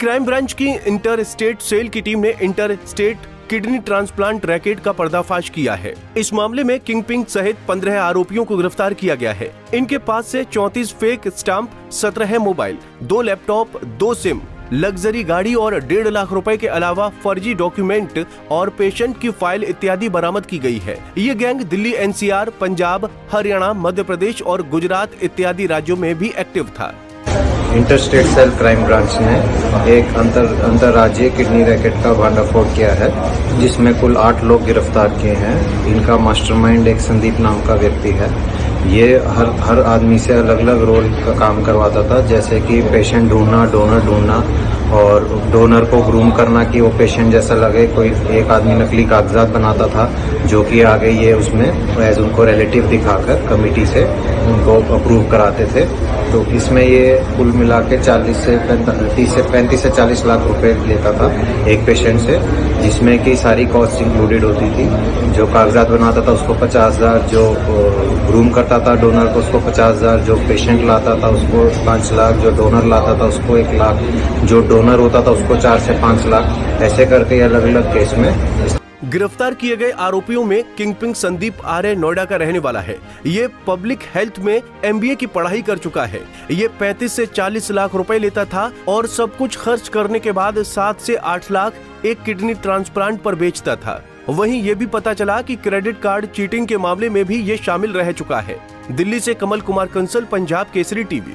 Crime branch की inter state cell की team ने inter state kidney transplant racket का पर्दाफाश किया है। इस मामले में किंग पिंग सहित पंद्रह आरोपियों को गिरफ़्तार किया गया है। इनके पास से 34 फेक स्टाम्प 17 मोबाइल दो लैपटॉप दो सिम लग्जरी गाड़ी और डेढ़ लाख रुपए के अलावा फर्जी डॉक्यूमेंट और पेशेंट की फ़ाइल इत्यादि बरामद की गई है। ये गैंग दिल्ली एनसीआर, पंजाब हरियाणा मध्य प्रदेश और गुजरात इत्यादि राज्यों में भी एक्टिव था। इंटरस्टेट सेल क्राइम ब्रांच ने एक अंतर, अंतर्राज्यीय किडनी रैकेट का भांडाफोड़ किया है, जिसमें कुल आठ लोग गिरफ़्तार किए हैं। इनका मास्टरमाइंड एक संदीप नाम का व्यक्ति है। ये हर हर आदमी से अलग अलग रोल का काम करवाता था, जैसे कि पेशेंट ढूंढना, डोनर ढूंढना और डोनर को ग्रूम करना कि वो पेशेंट जैसा लगे, कोई एक आदमी नकली कागजात बनाता था, जो कि आगे ये उसमें एज उनको रिलेटिव दिखाकर कमेटी से उनको अप्रूव कराते थे। तो इसमें ये कुल मिला के चालीस से पैंतीस से पैंतीस से चालीस लाख रुपए लेता था एक पेशेंट से, जिसमें कि सारी कॉस्ट इंक्लूडेड होती थी। जो कागजात बनाता था, उसको पचास हज़ार, जो ग्रूम करता था डोनर को, उसको पचास हज़ार, जो पेशेंट लाता था, उसको पाँच लाख, जो डोनर लाता था, उसको एक लाख, जो डोनर होता था उसको चार से पाँच लाख, ऐसे करके अलग अलग केस में। गिरफ़्तार किए गए आरोपियों में किंगपिंग संदीप आर्य नोएडा का रहने वाला है। ये पब्लिक हेल्थ में एमबीए की पढ़ाई कर चुका है। ये 35 से 40 लाख रुपए लेता था और सब कुछ खर्च करने के बाद 7 से 8 लाख एक किडनी ट्रांसप्लांट पर बेचता था। वहीं ये भी पता चला कि क्रेडिट कार्ड चीटिंग के मामले में भी ये शामिल रह चुका है। दिल्ली से कमल कुमार कंसल, पंजाब केसरी टीवी।